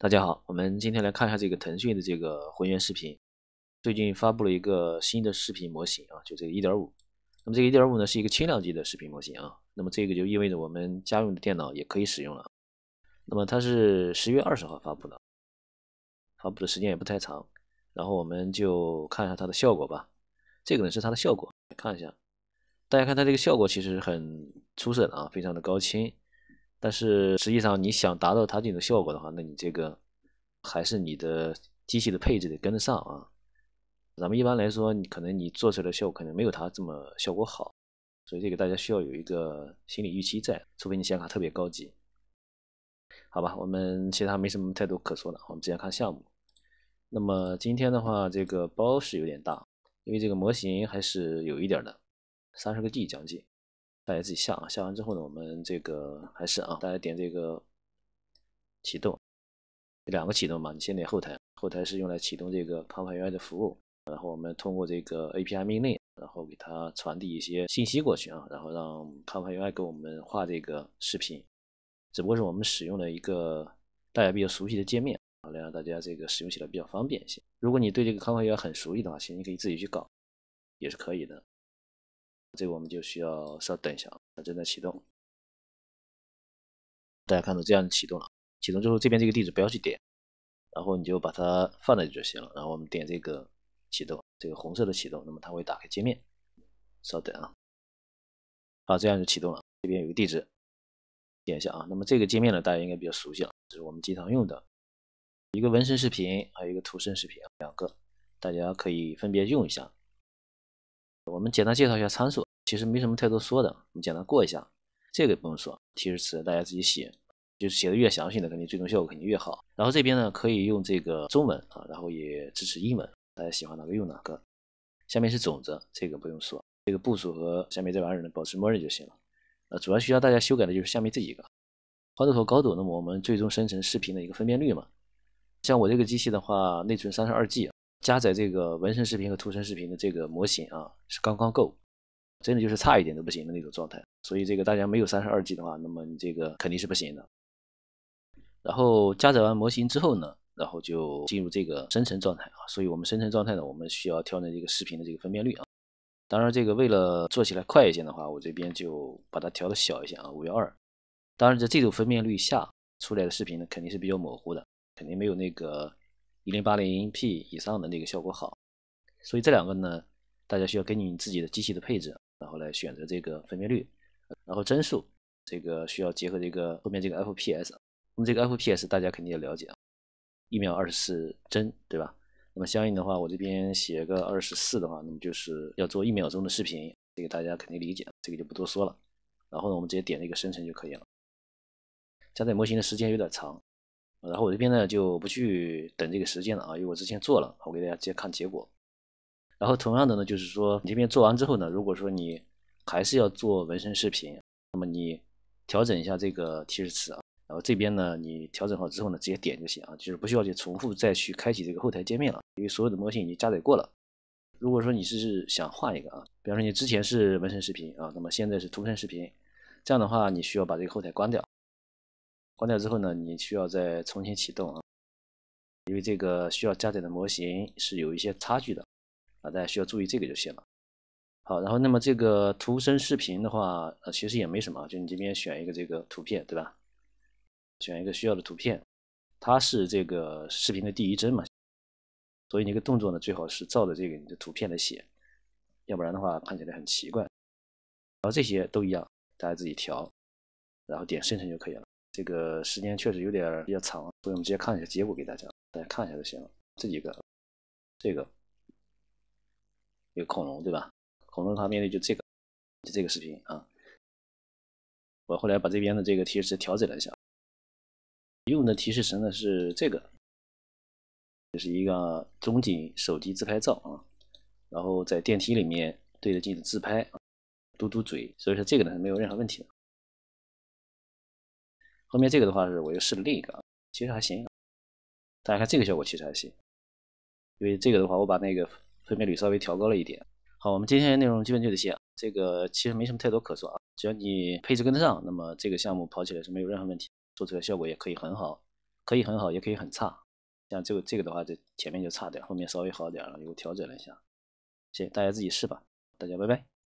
大家好，我们今天来看一下这个腾讯的这个浑原视频，最近发布了一个新的视频模型啊，就这个一点五。那么这个一点五呢是一个轻量级的视频模型啊，那么这个就意味着我们家用的电脑也可以使用了。那么它是十月二十号发布的，发布的时间也不太长，然后我们就看一下它的效果吧。这个呢是它的效果，看一下，大家看它这个效果其实很出色的啊，非常的高清。但是实际上，你想达到它这种效果的话，那你这个还是你的机器的配置得跟得上啊。咱们一般来说，你可能你做出来的效果可能没有它这么效果好，所以这个大家需要有一个心理预期在，除非你显卡特别高级。好吧，我们其他没什么太多可说的，我们直接看项目。那么今天的话，这个包是有点大，因为这个模型还是有一点的，三十个 G 将近。大家自己下啊，下完之后呢，我们这个还是啊，大家点这个启动，两个启动嘛，你先点后台，后台是用来启动这个康派 UI 的服务，然后我们通过这个 API 命令，然后给它传递一些信息过去啊，然后让康派 UI 给我们画这个视频，只不过是我们使用了一个大家比较熟悉的界面啊，来让大家这个使用起来比较方便一些。如果你对这个康派 UI 很熟悉的话，其实你可以自己去搞，也是可以的。这个我们就需要稍等一下啊，它正在启动。大家看到这样启动了，启动之后这边这个地址不要去点，然后你就把它放在这就行了。然后我们点这个启动，这个红色的启动，那么它会打开界面。稍等啊，好，这样就启动了。这边有个地址，点一下啊。那么这个界面呢，大家应该比较熟悉了，这是我们经常用的，一个纹身视频，还有一个图生视频，两个，大家可以分别用一下。我们简单介绍一下参数，其实没什么太多说的，我们简单过一下。这个不用说，提示词大家自己写，就是写的越详细的，肯定最终效果肯定越好。然后这边呢可以用这个中文啊，然后也支持英文，大家喜欢哪个用哪个。下面是种子，这个不用说，这个步数和下面这玩意儿呢保持默认就行了。呃，主要需要大家修改的就是下面这几个，宽度和高度。那么我们最终生成视频的一个分辨率嘛，像我这个机器的话，内存三十二 G。加载这个纹身视频和图层视频的这个模型啊，是刚刚够，真的就是差一点都不行的那种状态。所以这个大家没有三十二 G 的话，那么你这个肯定是不行的。然后加载完模型之后呢，然后就进入这个生成状态啊。所以我们生成状态呢，我们需要调整这个视频的这个分辨率啊。当然，这个为了做起来快一些的话，我这边就把它调的小一些啊，五幺二。当然，在这种分辨率下出来的视频呢，肯定是比较模糊的，肯定没有那个。一零八零 P 以上的那个效果好，所以这两个呢，大家需要根据你自己的机器的配置，然后来选择这个分辨率，然后帧数，这个需要结合这个后面这个 FPS。那么这个 FPS 大家肯定也了解啊，一秒二十四帧，对吧？那么相应的话，我这边写个二十四的话，那么就是要做一秒钟的视频，这个大家肯定理解，这个就不多说了。然后呢，我们直接点那个生成就可以了。加载模型的时间有点长。然后我这边呢就不去等这个时间了啊，因为我之前做了，我给大家直接看结果。然后同样的呢，就是说你这边做完之后呢，如果说你还是要做纹身视频，那么你调整一下这个提示词啊，然后这边呢你调整好之后呢，直接点就行啊，就是不需要去重复再去开启这个后台界面了，因为所有的模型已经加载过了。如果说你是想换一个啊，比方说你之前是纹身视频啊，那么现在是图生视频，这样的话你需要把这个后台关掉。关掉之后呢，你需要再重新启动啊，因为这个需要加载的模型是有一些差距的啊，大家需要注意这个就行了。好，然后那么这个图生视频的话，呃，其实也没什么，就你这边选一个这个图片，对吧？选一个需要的图片，它是这个视频的第一帧嘛，所以你这个动作呢，最好是照着这个你的图片来写，要不然的话看起来很奇怪。然后这些都一样，大家自己调，然后点生成就可以了。这个时间确实有点比较长，所以我们直接看一下结果给大家，大家看一下就行了。这几个，这个，一个恐龙对吧？恐龙它面对就这个，就这个视频啊。我后来把这边的这个提示词调整了一下，用的提示词呢是这个，这是一个中景手机自拍照啊，然后在电梯里面对着镜子自拍，嘟嘟嘴，所以说这个呢是没有任何问题的。后面这个的话是我又试了另一个，其实还行。大家看这个效果其实还行，因为这个的话我把那个分辨率稍微调高了一点。好，我们今天的内容基本就这些，这个其实没什么太多可说啊，只要你配置跟得上，那么这个项目跑起来是没有任何问题，做出来效果也可以很好。可以很好，也可以很差。像这个这个的话，这前面就差点，后面稍微好点了，又调整了一下。行，大家自己试吧。大家拜拜。